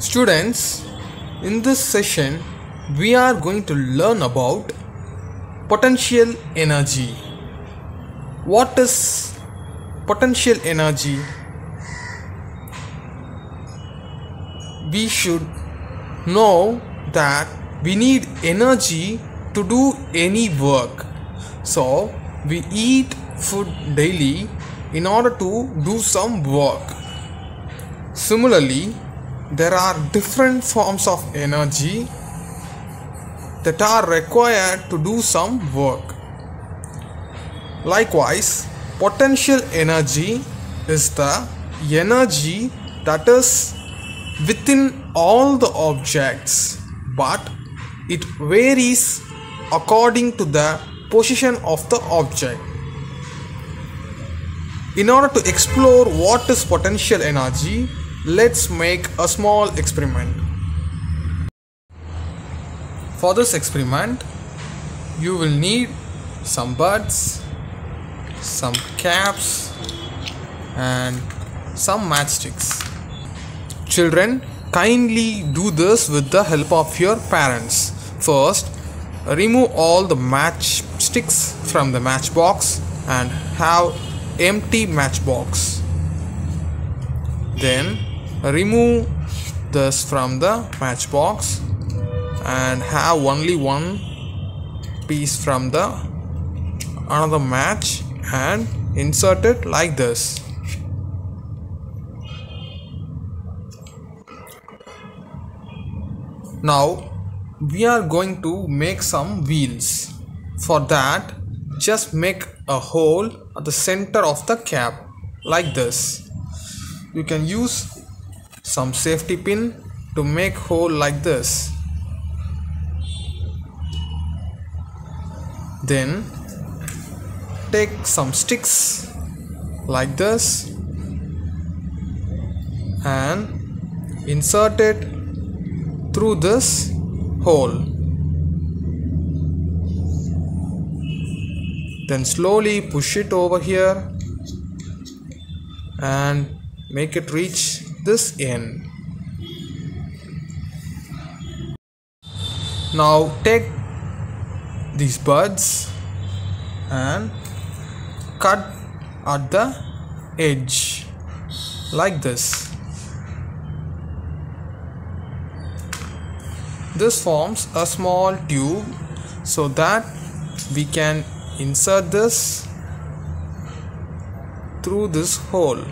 Students, in this session, we are going to learn about potential energy. What is potential energy? We should know that we need energy to do any work. So, we eat food daily in order to do some work. Similarly, there are different forms of energy that are required to do some work. Likewise, potential energy is the energy that is within all the objects but it varies according to the position of the object. In order to explore what is potential energy, let's make a small experiment. For this experiment, you will need some buds, some caps, and some matchsticks. Children, kindly do this with the help of your parents. First, remove all the matchsticks from the matchbox and have empty matchbox. Then remove this from the matchbox and have only one piece from the another match and insert it like this. Now we are going to make some wheels. For that just make a hole at the center of the cap like this. You can use some safety pin to make hole like this. Then take some sticks like this and insert it through this hole. Then slowly push it over here and make it reach this in. now take these buds and cut at the edge like this this forms a small tube so that we can insert this through this hole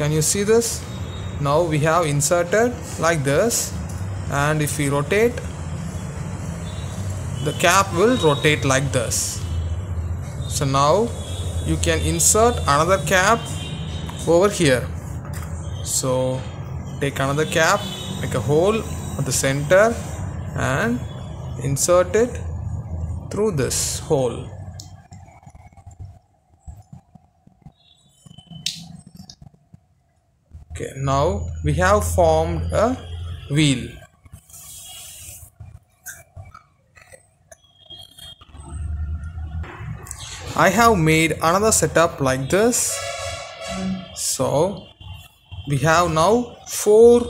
can you see this? Now we have inserted like this. And if we rotate the cap will rotate like this. So now you can insert another cap over here. So take another cap make a hole at the center and insert it through this hole okay. Now we have formed a wheel. I have made another setup like this. So we have now four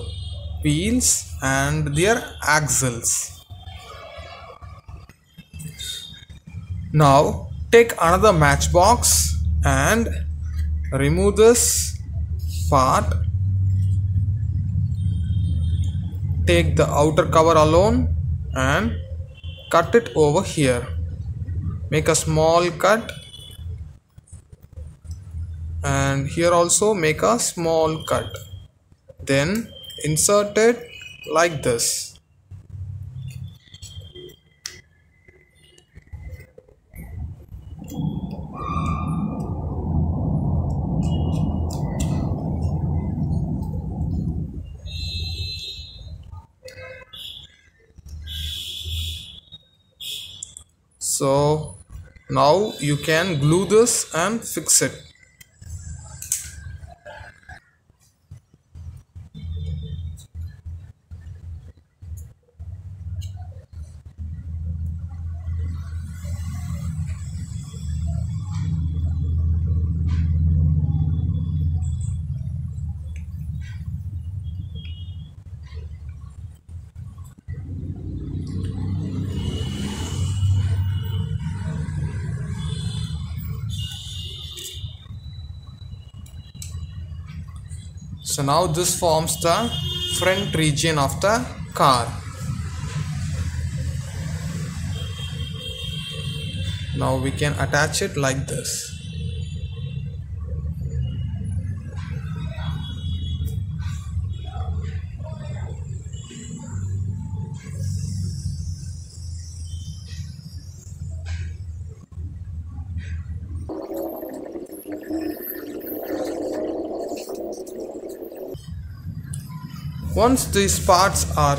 wheels and their axles. Now take another matchbox and remove this part take the outer cover alone and cut it over here. Make a small cut. And here also make a small cut. Then insert it like this so now you can glue this and fix it so now this forms the front region of the car. Now we can attach it like this once these parts are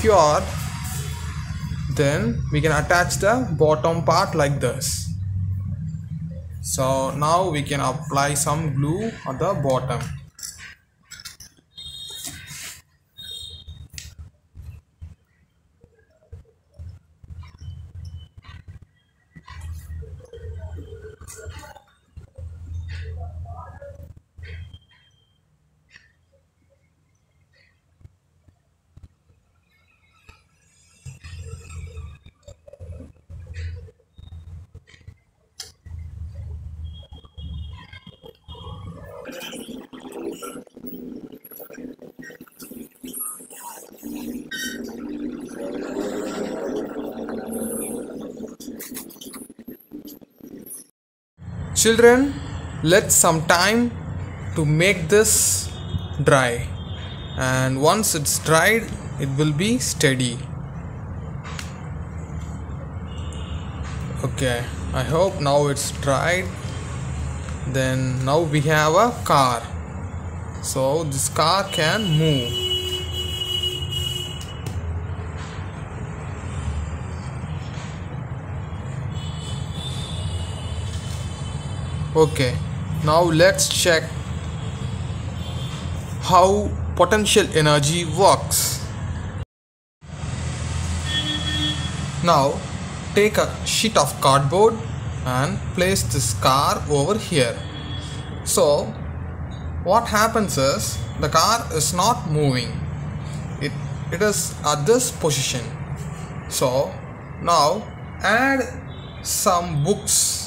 cured then we can attach the bottom part like this. So now we can apply some glue at the bottom children let some time to make this dry. And once it's dried it will be steady. Okay i hope now it's dried. Then now we have a car. So this car can move okay. Now let's check how potential energy works. Now take a sheet of cardboard and place this car over here. So what happens is the car is not moving. It it is at this position. So now add some books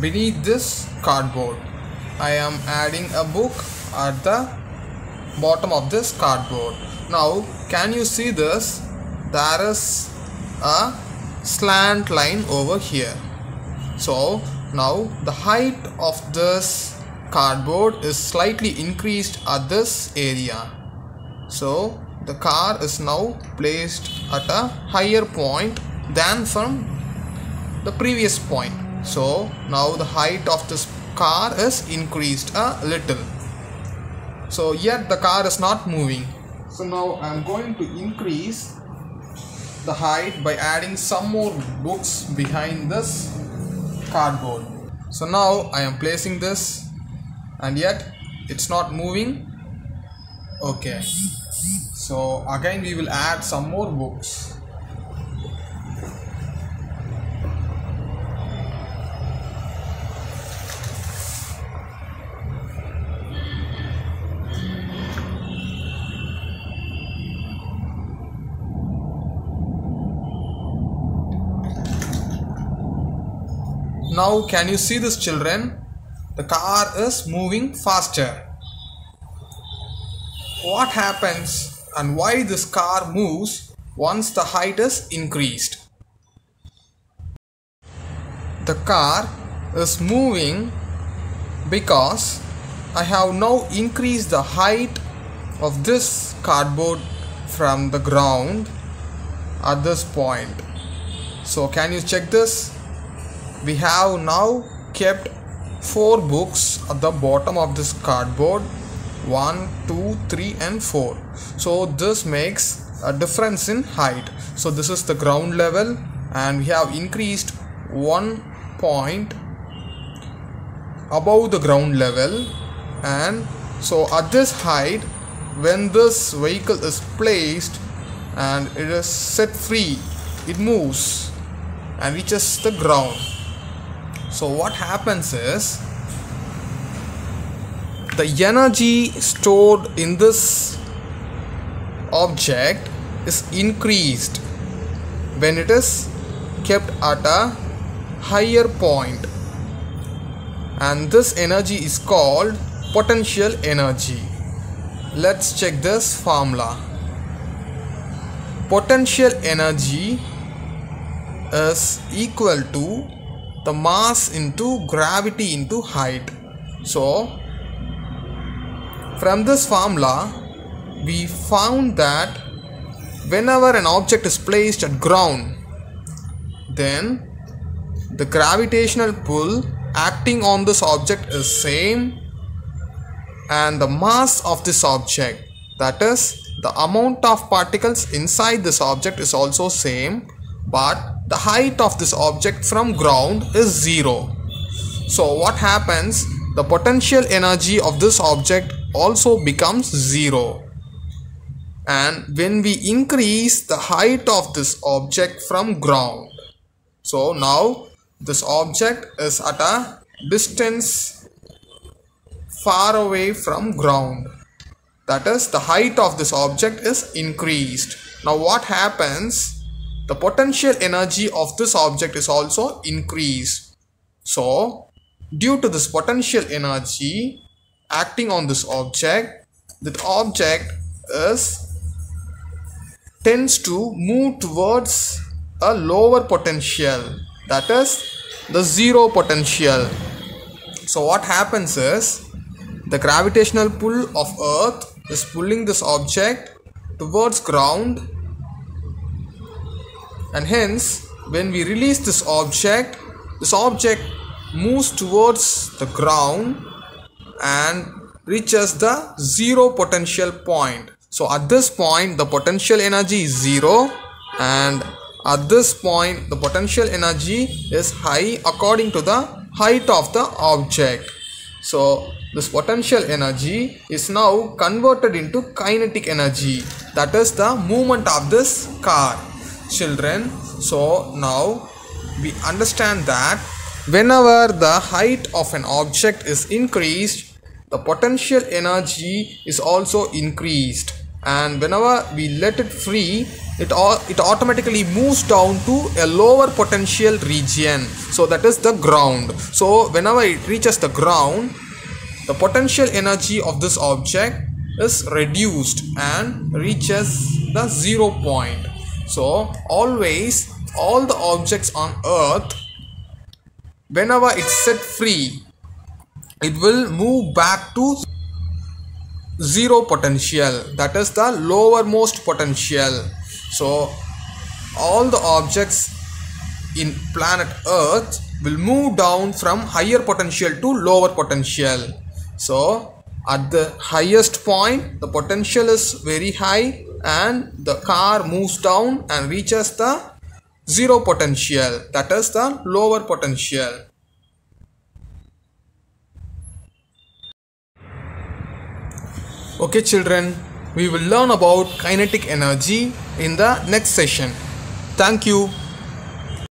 beneath this cardboard. I am adding a book at the bottom of this cardboard. Now can you see this? There is a slant line over here. So now the height of this cardboard is slightly increased at this area. So the car is now placed at a higher point than from the previous point so now the height of this car is increased a little. So yet the car is not moving. So now I am going to increase the height by adding some more books behind this cardboard. So now I am placing this and yet it's not moving. Okay. So again we will add some more books Now can you see this children? The car is moving faster. What happens and why this car moves once the height is increased? The car is moving because I have now increased the height of this cardboard from the ground at this point. So can you check this? We have now kept four books at the bottom of this cardboard. One two three and four. So this makes a difference in height. So this is the ground level and we have increased one point above the ground level. And so at this height when this vehicle is placed and it is set free it moves and reaches the ground so what happens is the energy stored in this object is increased when it is kept at a higher point. And this energy is called potential energy. Let's check this formula. Potential energy is equal to the mass into gravity into height. So from this formula we found that whenever an object is placed at ground then the gravitational pull acting on this object is same and the mass of this object that is the amount of particles inside this object is also same but the height of this object from ground is zero. So what happens? The potential energy of this object also becomes zero. And when we increase the height of this object from ground so now this object is at a distance far away from ground. That is the height of this object is increased. Now what happens the potential energy of this object is also increased. So due to this potential energy acting on this object the object is tends to move towards a lower potential that is the zero potential. So what happens is the gravitational pull of earth is pulling this object towards ground and hence when we release this object this object moves towards the ground and reaches the zero potential point. So at this point the potential energy is zero and at this point the potential energy is high according to the height of the object. So this potential energy is now converted into kinetic energy. That is the movement of this car children. So now we understand that whenever the height of an object is increased the potential energy is also increased. And whenever we let it free it it automatically moves down to a lower potential region. So that is the ground. So whenever it reaches the ground the potential energy of this object is reduced and reaches the zero point so always all the objects on earth whenever it's set free it will move back to zero potential. That is the lowermost potential. So all the objects in planet earth will move down from higher potential to lower potential. So at the highest point the potential is very high and the car moves down and reaches the zero potential that is the lower potential. Okay children we will learn about kinetic energy in the next session. Thank you